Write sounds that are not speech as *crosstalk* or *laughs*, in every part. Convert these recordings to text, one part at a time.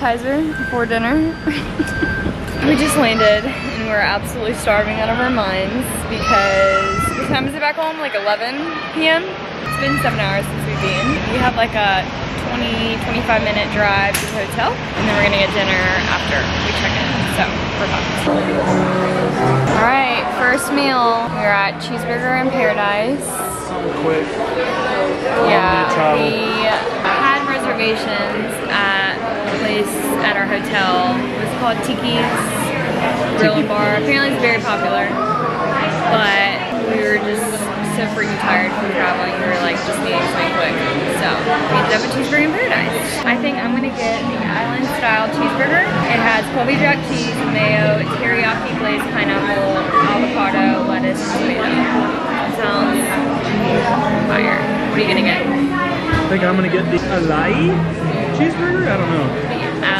appetizer before dinner. *laughs* we just landed and we're absolutely starving out of our minds because, what time is it back home? Like 11 p.m.? It's been seven hours since we've been. We have like a 20, 25 minute drive to the hotel and then we're gonna get dinner after we check in. So, we're pumped. All right, first meal. We're at Cheeseburger in Paradise. Quick. Yeah, we had reservations at place at our hotel. It was called Tiki's Grill and Bar. Apparently it's very popular, but we were just so freaking tired from traveling. We were like just needing something quick. So we ended up at Cheeseburger in Paradise. I think I'm gonna get the island style cheeseburger. It has Colby Jack cheese, mayo, teriyaki glazed pineapple, avocado, lettuce, tomato. Sounds fire. What are you gonna get? I think I'm gonna get the Alai cheeseburger. I don't know.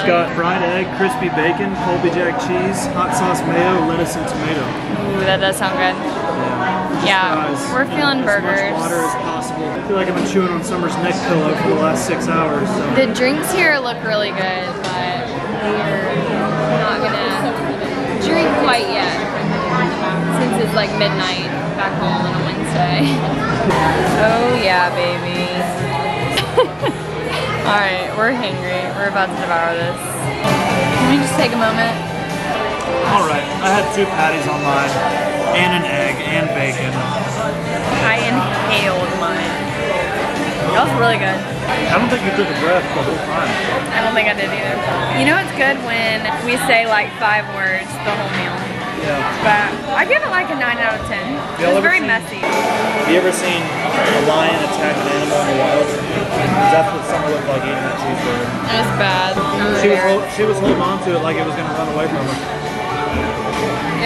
It's got fried egg, crispy bacon, Colby Jack cheese, hot sauce mayo, lettuce, and tomato. Ooh, that does sound good. Yeah, Fries. we're feeling burgers. As much water as possible. I feel like I've been chewing on Summer's neck pillow for the last six hours. So. The drinks here look really good, but we're not gonna drink quite yet since it's like midnight back home on a Wednesday. *laughs* oh yeah, baby. *laughs* All right, we're hungry. We're about to devour this. Can we just take a moment? All right, I had two patties on mine, and an egg, and bacon. I inhaled mine. That was really good. I don't think you took a breath the whole time. I don't think I did either. You know it's good when we say like five words the whole meal. Yeah. But I give it like a 9 out of 10. It was very seen- messy. Have you ever seen a lion attack an animal in the wild? 'Cause That's what Summer looked like eating that cheeseburger. It was bad. It was, She was, hold, she was holding on to it like it was gonna run away from her.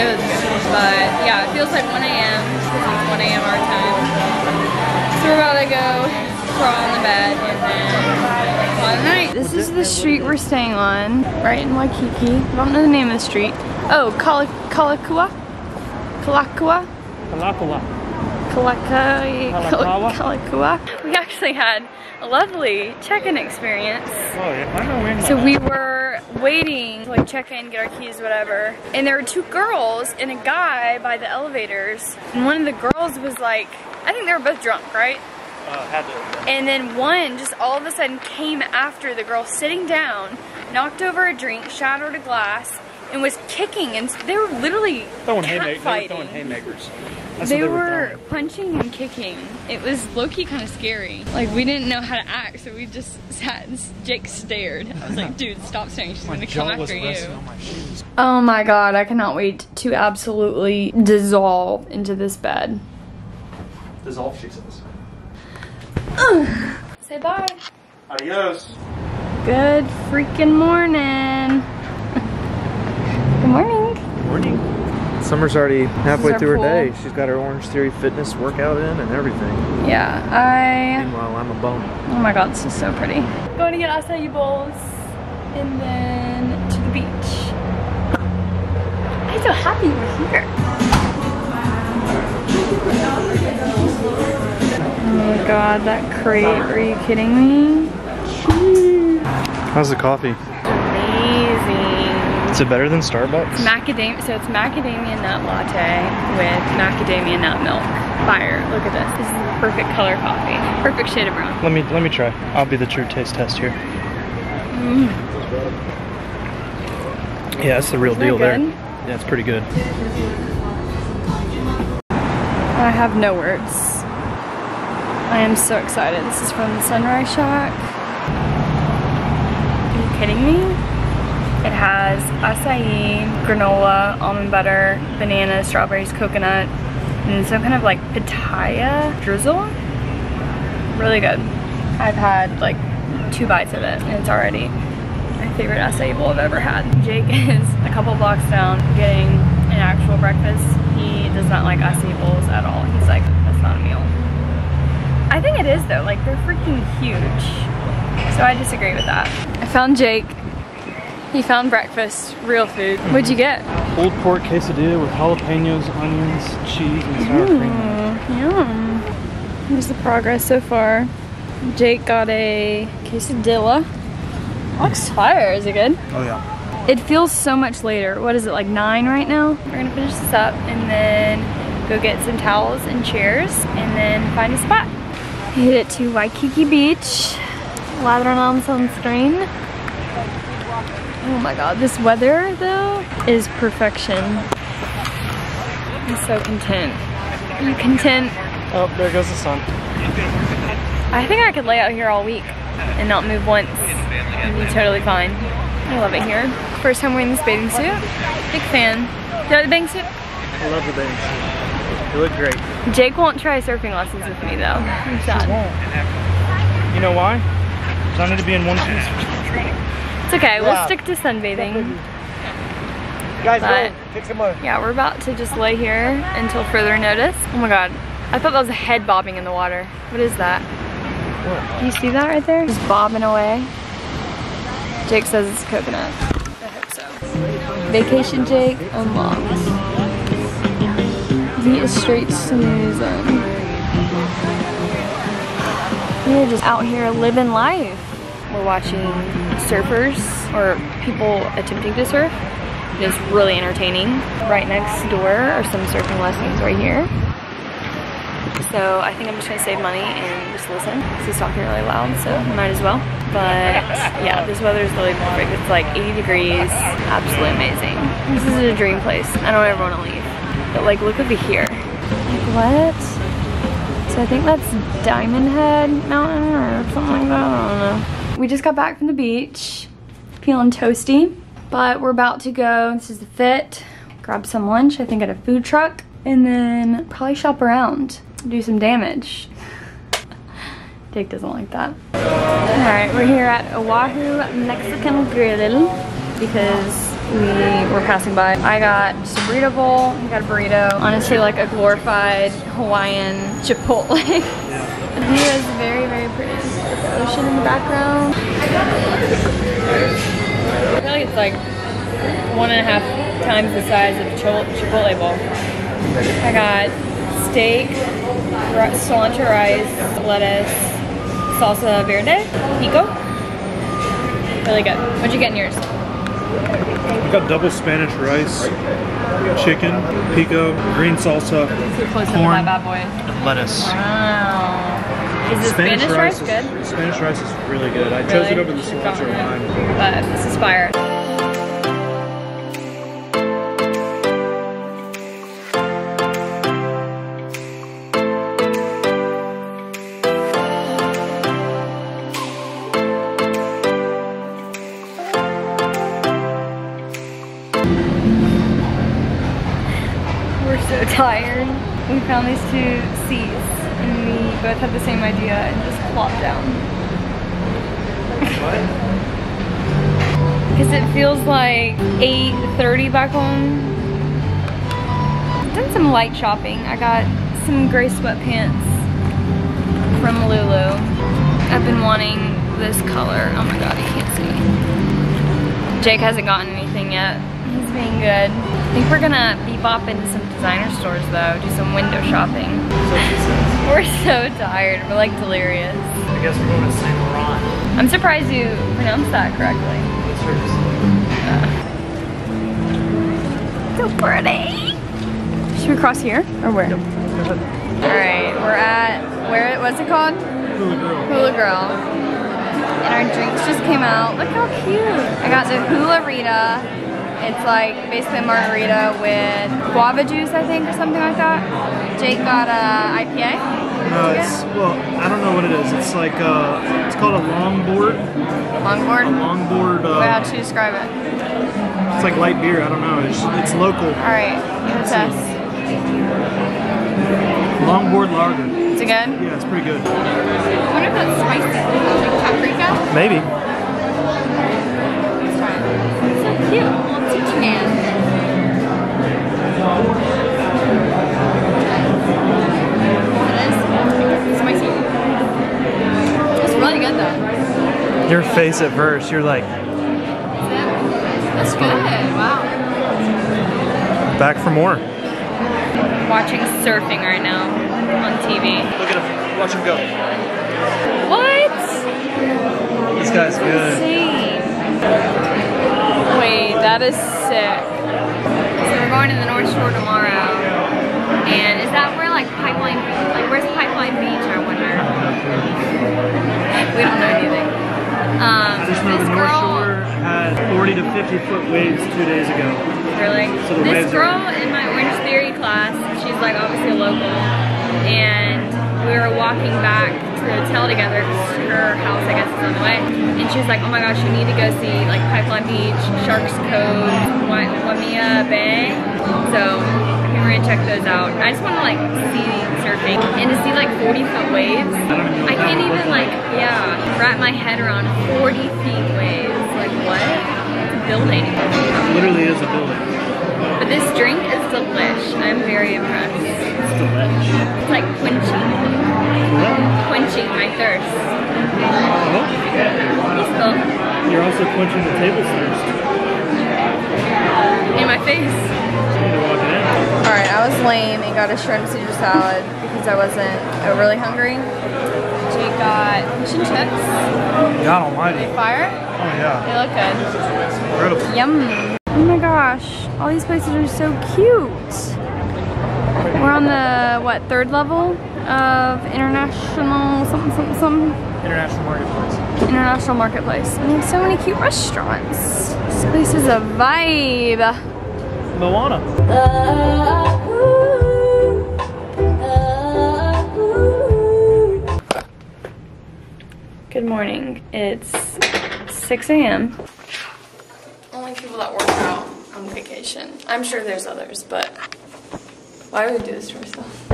it was good. But yeah, it feels like 1 a.m. because it's 1 a.m. our time. So we're about to go crawl in the bed and then call it a night. This is the street we're staying on, right in Waikiki. I don't know the name of the street. Oh, Kala Kalakua? Kalakua? Kalapala. Kalaka, Kalakua. We actually had a lovely check-in experience. Oh yeah, I know we're So we were waiting to like check in, get our keys, whatever. And there were two girls and a guy by the elevators. And one of the girls was like, I think they were both drunk, right? Uh, had to. And then one just all of a sudden came after the girl sitting down, knocked over a drink, shattered a glass, and was kicking. And they were literally Throwing, hayma- they were throwing haymakers. That's They, what were throwing. punching and kicking. It was low-key kind of scary. Like we didn't know how to act, so we just sat and s- Jake stared. I was like, *laughs* dude, stop staring. She's My gonna come after you. my. Oh my god, I cannot wait to absolutely dissolve into this bed. Dissolve, she says. Say bye. Adios. Good freaking morning. *laughs* Good morning. Morning. Summer's already halfway our through her day. She's got her Orange Theory fitness workout in and everything. Yeah, I. Meanwhile, I'm a bum. Oh my god, this is so pretty. Going to get acai bowls and then to the beach. I'm so happy we're here. Oh my god, that crate. Are you kidding me? How's the coffee? Amazing. Is it better than Starbucks? Macadamia, so it's macadamia nut latte with macadamia nut milk. Fire, look at this. This is the perfect color coffee. Perfect shade of brown. Let me let me try. I'll be the true taste test here. Yeah, that's the real Mm. that deal there. Yeah, it's pretty good. I have no words. I am so excited. This is from the Sunrise Shack. Are you kidding me? It has acai, granola, almond butter, banana, strawberries, coconut, and some kind of like pitaya drizzle. Really good. I've had like two bites of it and it's already my favorite acai bowl I've ever had. *laughs* Jake is a couple blocks down getting an actual breakfast. He does not like acai bowls at all. He's like, that's not a meal. I think it is though, like they're freaking huge. So I disagree with that. I found Jake. He found breakfast, real food. What'd you get? Old pork quesadilla with jalapenos, onions, cheese, and sour cream. Mm, yum. Here's the progress so far. Jake got a quesadilla. Looks fire, is it good? Oh yeah. It feels so much later. What is it, like nine right now? We're gonna finish this up and then go get some towels and chairs and then find a spot. Hit it to Waikiki Beach. Lathering on sunscreen. Oh my god, this weather though is perfection. I'm so content. Are you content? Oh, there goes the sun. I think I could lay out here all week and not move once and be totally fine. I love it here. First time wearing this bathing suit. Big fan. Do you like the bathing suit? I love the bathing suit. You look great. Jake won't try surfing lessons with me though. I'm sad. You know why? Because I need to be in one piece. It's okay, we'll stick to sunbathing. Guys, But- go. Kick some more. Yeah, we're about to just lay here until further notice. Oh my god. I thought that was a head bobbing in the water. What is that? Do you see that right there? Just bobbing away. Jake says it's coconut. I hope so. Vacation Jake unlocked. He is straight. We're just out here living life. We're watching surfers or people attempting to surf. It is really entertaining. Right next door are some surfing lessons right here. So I think I'm just gonna save money and just listen. This is talking really loud, so might as well. But yeah, this weather is really perfect. It's like 80 degrees, absolutely amazing. This is a dream place. I don't ever wanna leave. But like, look over here. Like what? So I think that's Diamond Head Mountain or something like that, I don't know. We just got back from the beach, feeling toasty, but we're about to go, this is the fit, grab some lunch, I think at a food truck, and then probably shop around, do some damage. *laughs* Jake doesn't like that. All right, we're here at Oahu Mexican Grill because we were passing by. I got a burrito bowl, I got a burrito. Honestly, like a glorified Hawaiian Chipotle. the view is very, very pretty. The ocean in the background. I feel like it's like one and a half times the size of a Chipotle bowl. I got steak, cilantro rice, lettuce, salsa verde, pico. Really good. What'd you get in yours? We got double Spanish rice, chicken, pico, green salsa, Corn. that bad boy. and lettuce. Wow. Is the Spanish, rice, is, good? Spanish rice is really good. I chose it over the cilantro lime. But this is fire. Found these two seats and we both had the same idea and just plopped down. Because it feels like 8.30 back home. Done some light shopping. I got some gray sweatpants from Lulu. I've been wanting this color. Oh my god, you can't see. Jake hasn't gotten anything yet. He's being good. I think we're gonna be bopping to some designer stores though, do some window shopping. So. *laughs* We're so tired. We're like delirious. I guess we're going to Saint Laurent. I'm surprised you pronounced that correctly. Uh, so pretty. Should we cross here or where? All right, we're at where? What's it called? Hula girl. Hula Girl. And our drinks just came out. Look how cute. I got the Hula Rita. It's like basically a margarita with guava juice, I think, or something like that. Jake got a IPA. No, it's well, I don't know what it is. It's like uh, it's called a longboard. Longboard. Longboard. Wait, how Uh, to describe it? it's like light beer. I don't know. It's it's local. All right, give it a test. Longboard lager. Is it good? Yeah, it's pretty good. I wonder if that's spicy. Like paprika? Maybe. Let's try it. It's so cute. Your face at first, you're like That's good. Wow. back for more. Watching surfing right now on TV. Look at him. Watch him go. What? This guy's good. Insane. Wait, that is sick. So we're going to the North Shore tomorrow. And is that where like Pipeline, like where's Pipeline Beach, I wonder? We don't know anything. Um, Just know this the North Shore had 40 to 50 foot waves two days ago. Really? So the this waves are- girl in my Orange Theory class, she's like obviously a local, and we were walking back the hotel together her house, I guess, is on the way. And she was like, oh my gosh, you need to go see like Pipeline Beach, Sharks Cove, Wa- Waimea Bay. So we were gonna check those out. I just want to like see surfing and to see like 40 foot waves. I can't even like, yeah, wrap my head around 40 feet waves. Like what? It's a building. It literally is a building. But this drink is delish. I'm very impressed. It's delish. It's like quenching, What? quenching my thirst. Oh, Peaceful. you're also quenching the table's thirst. In my face. You need to walk it in. Alright, I was lame and got a shrimp Caesar salad because I wasn't overly hungry. Jake got fish and chips. God almighty. Fire. Oh yeah. They look good. Incredible. Yum. Oh my gosh, all these places are so cute. We're on the, what, third level of international something, something, something. International marketplace. International Marketplace. And they have so many cute restaurants. This place is a vibe. Moana. Good morning. It's 6 a.m. Only people that work out on vacation. I'm sure there's others, but why would we do this to ourselves?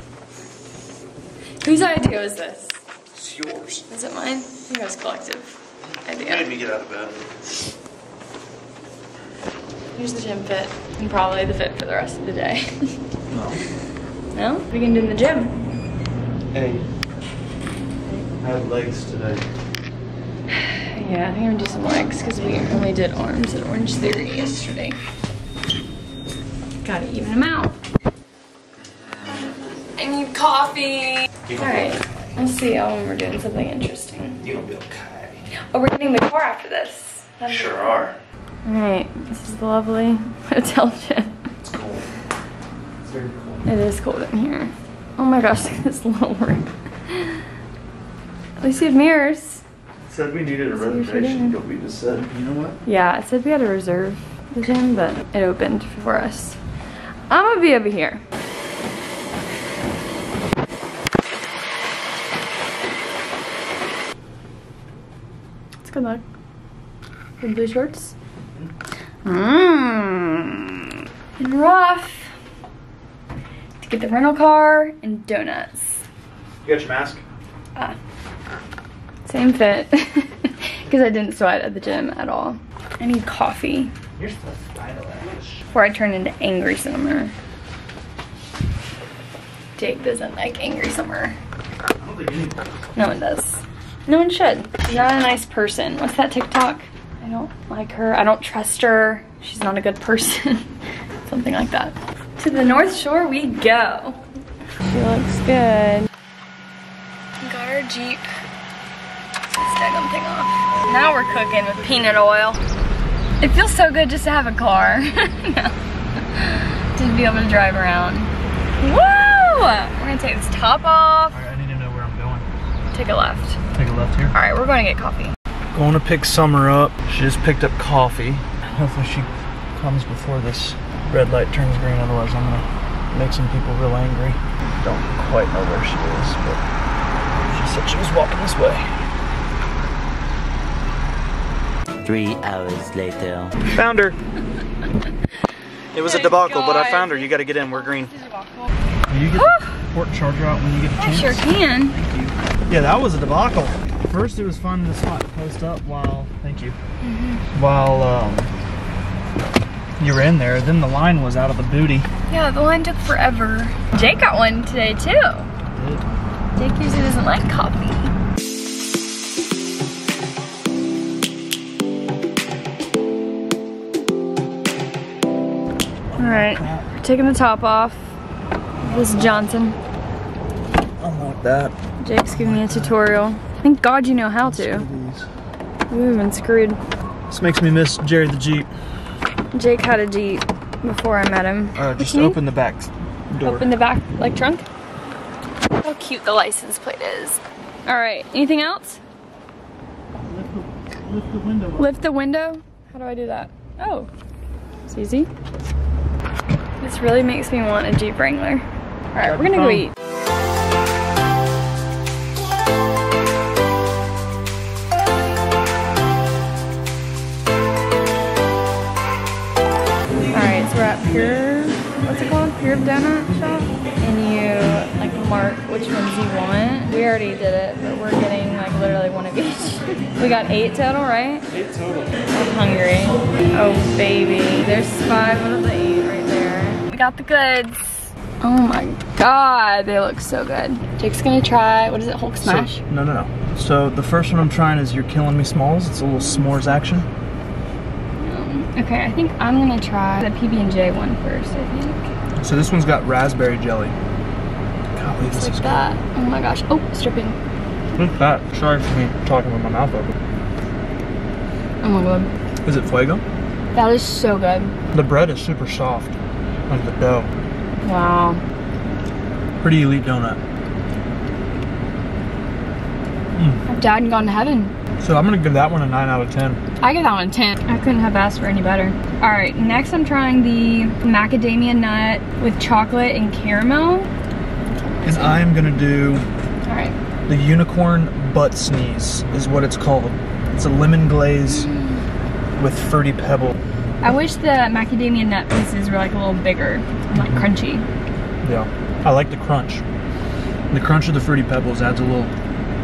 Whose idea was this? It's yours. Is it mine? I think it was collective Made idea. me get out of bed. Here's the gym fit, and probably the fit for the rest of the day. No. no? What are you gonna do in the gym? Hey. I have legs today. Yeah, I think I'm gonna do some legs because we only did arms at Orange Theory yesterday. Gotta even them out. I need coffee. Alright, we'll see y'all when we're doing something interesting. You'll be okay. Oh, we're getting the car after this. That'd Sure are. Alright, this is the lovely hotel gym. It's cold. It's very cold. It is cold in here. Oh my gosh, look at this little room. At least you have mirrors. Said we needed a See what you're reservation, but we just said, you know what? Yeah, it said we had to reserve the gym, but it opened for us. I'm gonna be over here. It's good luck. Good blue shorts. Mmm. And rough. To get the rental car and donuts. You got your mask? Ah. Same fit. *laughs* Because I didn't sweat at the gym at all. I need coffee You're so stylish. before I turn into angry summer. Jake doesn't like angry summer. I don't think. No one does. No one should. She's not a nice person. What's that TikTok? I don't like her. I don't trust her. She's not a good person. *laughs* Something like that. To the North Shore we go. She looks good. Got our Jeep. Daggum thing off. Now we're cooking with peanut oil. It feels so good just to have a car. *laughs* to be able to drive around. Woo! We're gonna take this top off. Alright, I need to know where I'm going. Take a left. Take a left here. All right, we're going to get coffee. Going to pick Summer up. She just picked up coffee. Hopefully she comes before this red light turns green, otherwise I'm gonna make some people real angry. Don't quite know where she is, but she said she was walking this way. Three hours later. Found her. *laughs* It was a Thank debacle, but I found her. You gotta get in, we're green. Will you get the port charger out when you get the I sure can. Yeah, that was a debacle. First, it was fun the spot post up while, thank you, while um, you were in there. Then the line was out of the booty. Yeah, the line took forever. Jake got one today too. Jake usually doesn't like coffee. All right, we're taking the top off. This is Johnson. Unlock that. Jake's giving me a tutorial. Thank God you know how to. We've been screwed. This makes me miss Jerry the Jeep. Jake had a Jeep before I met him. Uh, just open the back door. Open the back, like trunk. How cute the license plate is. All right, anything else? Lift the window up. Lift the window? How do I do that? Oh, it's easy. This really makes me want a Jeep Wrangler. All right, we're gonna go eat. All right, so we're at Pure, what's it called? Pure Donut Shop? And you like mark which ones you want. We already did it, but we're getting like literally one of each. *laughs* we got eight total, right? Eight total. I'm hungry. Oh baby, there's five of the got the goods. Oh my god, they look so good. Jake's gonna try, what is it, Hulk Smash? So, no, no, no. So the first one I'm trying is You're Killing Me Smalls. It's a little s'mores action. Um, okay, I think I'm gonna try the PB&J one first, I think. So this one's got raspberry jelly. Golly, this Like is that. Oh my gosh. Oh, stripping. good. Look at that. Sorry for me talking with my mouth open. Oh my god. Is it fuego? That is so good. The bread is super soft. The dough. Wow. Pretty elite donut. Mm. I've died and gone to heaven. So I'm gonna give that one a 9 out of 10. I give that one a 10. I couldn't have asked for any better. All right, next I'm trying the macadamia nut with chocolate and caramel. And I'm gonna do All right. the unicorn butt sneeze is what it's called. It's a lemon glaze mm. with fruity pebble. I wish the macadamia nut pieces were like a little bigger like crunchy. Yeah. I like the crunch. The crunch of the fruity pebbles adds a little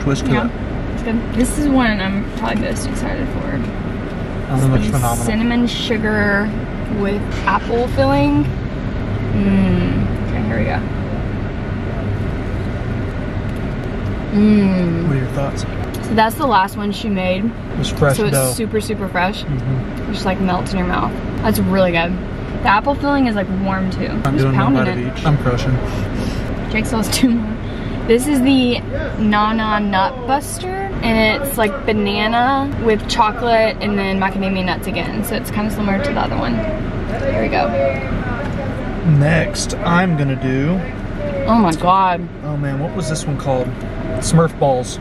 twist to Yeah. it. It's good. This is one I'm probably most excited for. I think it's phenomenal. Cinnamon sugar with apple filling. Mmm. Okay, here we go. Mmm. What are your thoughts? So that's the last one she made. It's fresh so it's dough. super, super fresh. Mhm. It just like melts in your mouth. That's really good. The apple filling is like warm too. I'm just one pounding it. each. I'm crushing. Jake still has two more. This is the Nana Nut Buster, and it's like banana with chocolate and then macadamia nuts again. So it's kind of similar to the other one. Here we go. Next, I'm gonna do. Oh my god. Oh man, what was this one called? Smurf balls.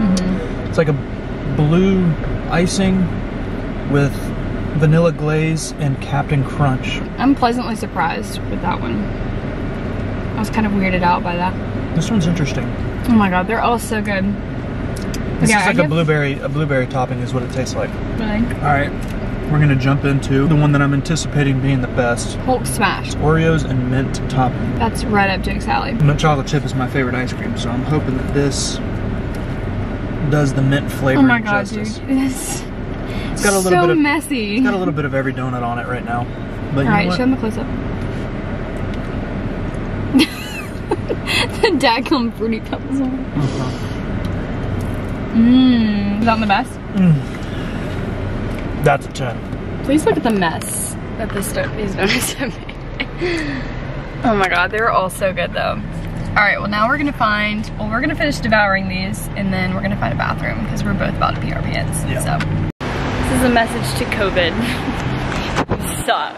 Mm-hmm. It's like a blue icing with vanilla glaze and Captain Crunch. I'm pleasantly surprised with that one. I was kind of weirded out by that. This one's interesting. Oh my god, they're all so good. This Yeah, is like a blueberry, a blueberry topping is what it tastes like. Really? All right, we're gonna jump into the one that I'm anticipating being the best. Hulk smash. Oreos and mint topping. That's right up Jake's alley. Mint chocolate chip is my favorite ice cream, so I'm hoping that this does the mint flavor Oh my god, justice. dude. This It's got a little so bit of messy. it's got a little bit of every donut on it right now. But you know Alright, show them a close up. *laughs* the daggum fruity pebbles on. Uh-huh. Mmm. Is that the best? That's a 10. Please look at the mess that this these donuts have made. oh my god, they were all so good though. Alright, well now we're gonna find, well we're gonna finish devouring these and then we're gonna find a bathroom because we're both about to pee our pants. Yeah. So, this is a message to COVID. we *laughs* suck.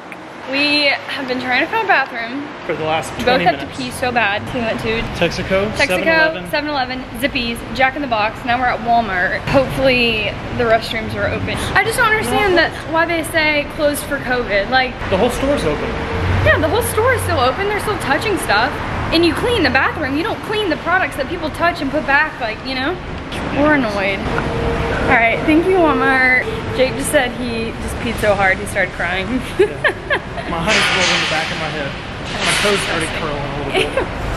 We have been trying to find a bathroom. For the last We both have to pee so bad. We went to Texaco, Texaco, 7-Eleven, Zippy's, Jack in the Box. Now we're at Walmart. Hopefully the restrooms are open. I just don't understand that why they say closed for COVID. Like, The whole store's open. yeah, the whole store is still open. They're still touching stuff. And you clean the bathroom. You don't clean the products that people touch and put back, like, you know? We're annoyed. All right, thank you, Walmart. Jake just said he just peed so hard he started crying. My eyes rolled in the back of my head. My toes started curling a little bit. *laughs*